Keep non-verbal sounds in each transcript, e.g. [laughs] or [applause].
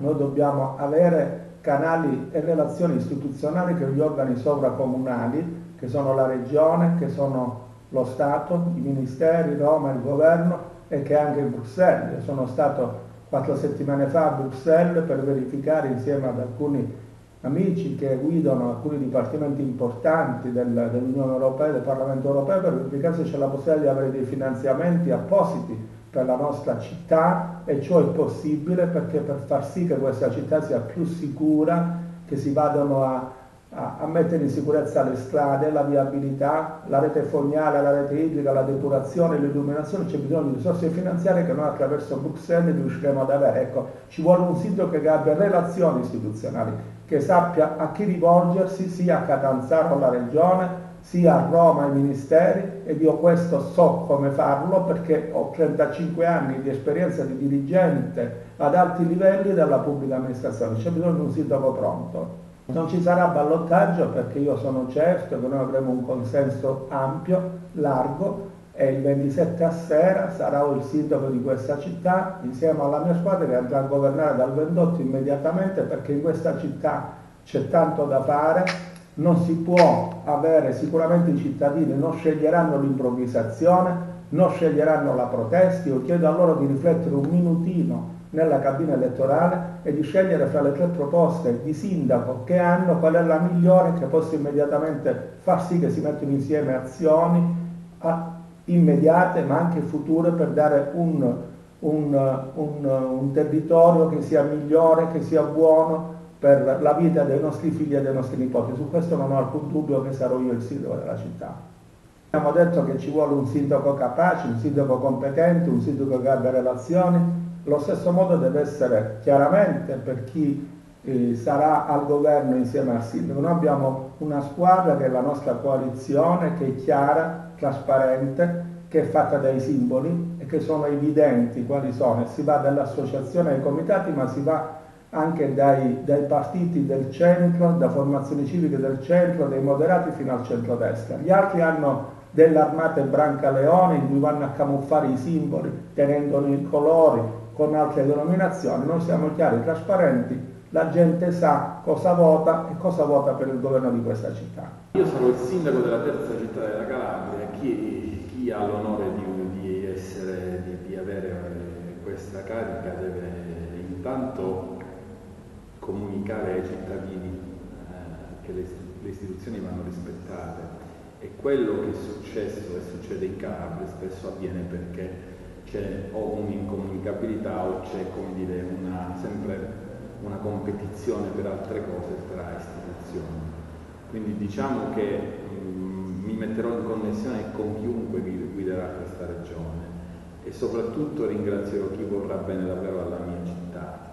Noi dobbiamo avere canali e relazioni istituzionali con gli organi sovracomunali, che sono la regione, che sono lo Stato, i ministeri, Roma, il governo e che anche Bruxelles. Io sono stato quattro settimane fa a Bruxelles per verificare insieme ad alcuni amici che guidano alcuni dipartimenti importanti del, dell'Unione Europea, del Parlamento Europeo, per verificare se c'è la possibilità di avere dei finanziamenti appositi per la nostra città e ciò è possibile perché per far sì che questa città sia più sicura, che si vadano a, a, a mettere in sicurezza le strade, la viabilità, la rete fognale, la rete idrica, la depurazione, l'illuminazione, c'è bisogno di risorse finanziarie che noi attraverso Bruxelles riusciremo ad avere. Ecco, ci vuole un sito che abbia relazioni istituzionali, che sappia a chi rivolgersi sia a Catanzaro alla regione, sia a Roma ai ministeri ed io questo so come farlo perché ho 35 anni di esperienza di dirigente ad alti livelli della pubblica amministrazione, c'è bisogno di un sindaco pronto. Non ci sarà ballottaggio perché io sono certo che noi avremo un consenso ampio, largo e il 27 a sera sarò il sindaco di questa città insieme alla mia squadra che andrà a governare dal 28 immediatamente perché in questa città c'è tanto da fare non si può avere, sicuramente i cittadini non sceglieranno l'improvvisazione, non sceglieranno la protesta, io chiedo a loro di riflettere un minutino nella cabina elettorale e di scegliere fra le tre proposte di sindaco che hanno qual è la migliore che possa immediatamente far sì che si mettano insieme azioni immediate ma anche future per dare un, un, un, un territorio che sia migliore, che sia buono per la vita dei nostri figli e dei nostri nipoti. Su questo non ho alcun dubbio che sarò io il sindaco della città. Abbiamo detto che ci vuole un sindaco capace, un sindaco competente, un sindaco che abbia relazioni. Lo stesso modo deve essere chiaramente per chi eh, sarà al governo insieme al sindaco. Noi abbiamo una squadra che è la nostra coalizione, che è chiara, trasparente, che è fatta dai simboli e che sono evidenti quali sono. Si va dall'associazione ai comitati, ma si va anche dai, dai, partiti del centro, da formazioni civiche del centro, dai moderati fino al centro-destra. Gli altri hanno delle armate Brancaleone in cui vanno a camuffare i simboli, tenendoli i colori con altre denominazioni. Noi siamo chiari, trasparenti, la gente sa cosa vota e cosa vota per il governo di questa città. Io sono il sindaco della terza città della Calabria, chi, chi ha l'onore di, di, essere, di, di avere questa carica deve intanto comunicare ai cittadini eh, che le, istituzioni vanno rispettate. E quello che è successo e succede in Calabria spesso avviene perché c'è o un'incomunicabilità o c'è come dire una, sempre una competizione per altre cose tra istituzioni. Quindi diciamo che mh, mm, mi metterò in connessione con chiunque guiderà questa regione. E soprattutto ringrazierò chi vorrà bene davvero alla mia città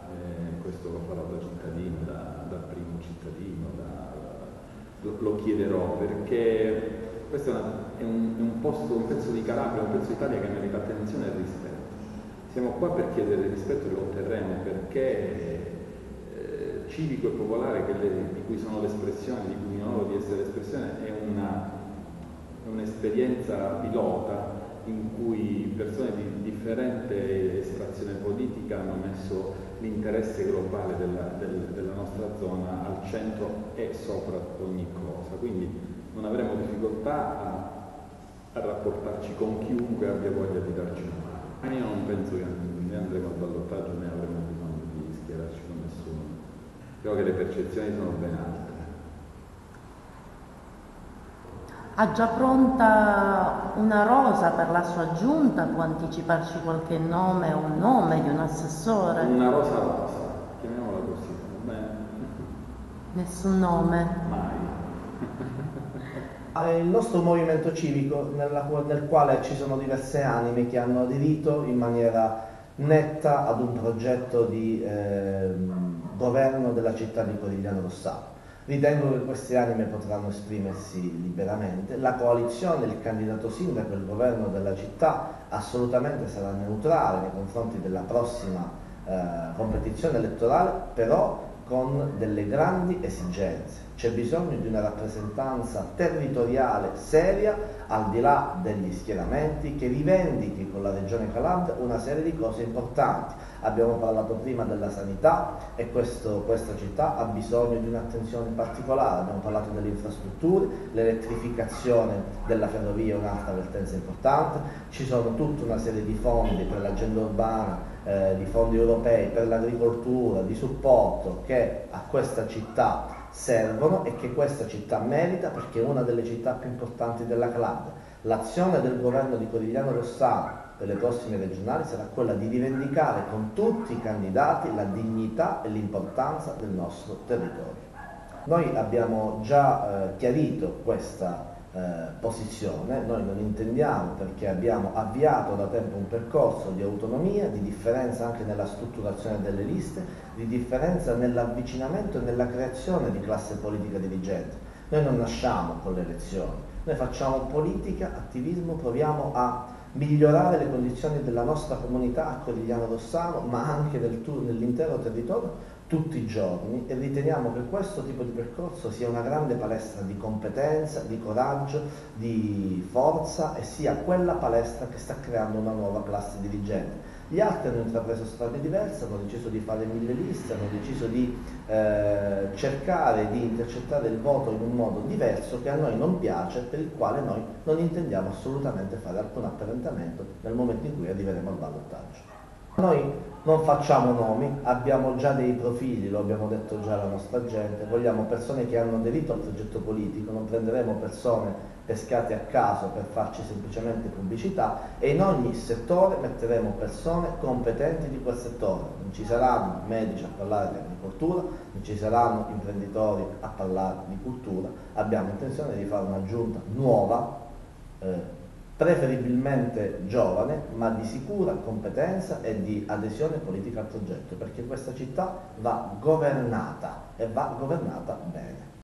questo lo farò da cittadino, da, da primo cittadino, da, lo, lo, chiederò perché questo è, una, è, un, è, un, posto, un pezzo di Calabria, un pezzo d'Italia che merita attenzione e rispetto. Siamo qua per chiedere rispetto e lo otterremo perché eh, civico e popolare le, di cui sono l'espressione, di cui mi onoro di essere l'espressione, è, un'esperienza pilota in cui persone di differente estrazione politica hanno messo l'interesse globale della, del, della, nostra zona al centro e sopra ogni cosa. Quindi non avremo difficoltà a, a rapportarci con chiunque abbia voglia di darci una mano. Io non penso che ne andremo al ballottaggio né avremo bisogno di schierarci con nessuno. Credo che le percezioni sono ben alte. Ha già pronta una rosa per la sua giunta? Può anticiparci qualche nome o un nome di un assessore? Una rosa rosa, chiamiamola così, va bene? Nessun nome? Mai. [laughs] Il nostro movimento civico, nella, nel quale ci sono diverse anime che hanno aderito in maniera netta ad un progetto di eh, governo della città di Corigliano Rossato Ritengo che queste anime potranno esprimersi liberamente. La coalizione, il candidato sindaco e il governo della città assolutamente sarà neutrale nei confronti della prossima eh, competizione elettorale, però con delle grandi esigenze. C'è bisogno di una rappresentanza territoriale seria, al di là degli schieramenti, che rivendichi con la Regione Calabria una serie di cose importanti. Abbiamo parlato prima della sanità e questo, questa città ha bisogno di un'attenzione particolare. Abbiamo parlato delle infrastrutture, l'elettrificazione della ferrovia è un'altra vertenza importante. Ci sono tutta una serie di fondi per l'agenda urbana eh, di fondi europei per l'agricoltura, di supporto che a questa città servono e che questa città merita perché è una delle città più importanti della Calabria. L'azione del governo di Corigliano Rossano per le prossime regionali sarà quella di rivendicare con tutti i candidati la dignità e l'importanza del nostro territorio. Noi abbiamo già eh, chiarito questa eh, posizione, noi non intendiamo perché abbiamo avviato da tempo un percorso di autonomia, di differenza anche nella strutturazione delle liste, di differenza nell'avvicinamento e nella creazione di classe politica dirigente. Noi non nasciamo con le elezioni, noi facciamo politica, attivismo, proviamo a migliorare le condizioni della nostra comunità a Corigliano Rossano, ma anche nell'intero territorio, tutti i giorni e riteniamo che questo tipo di percorso sia una grande palestra di competenza, di coraggio, di forza e sia quella palestra che sta creando una nuova classe dirigente. Gli altri hanno intrapreso strade diverse, hanno deciso di fare mille liste, hanno deciso di eh, cercare di intercettare il voto in un modo diverso che a noi non piace, per il quale noi non intendiamo assolutamente fare alcun apparentamento nel momento in cui arriveremo al ballottaggio. Noi non facciamo nomi, abbiamo già dei profili, lo abbiamo detto già alla nostra gente, vogliamo persone che hanno aderito al progetto politico, non prenderemo persone pescate a caso per farci semplicemente pubblicità e in ogni settore metteremo persone competenti di quel settore, non ci saranno medici a parlare di agricoltura, non ci saranno imprenditori a parlare di cultura, abbiamo intenzione di fare una giunta nuova. Eh, preferibilmente giovane, ma di sicura competenza e di adesione politica al progetto, perché questa città va governata e va governata bene.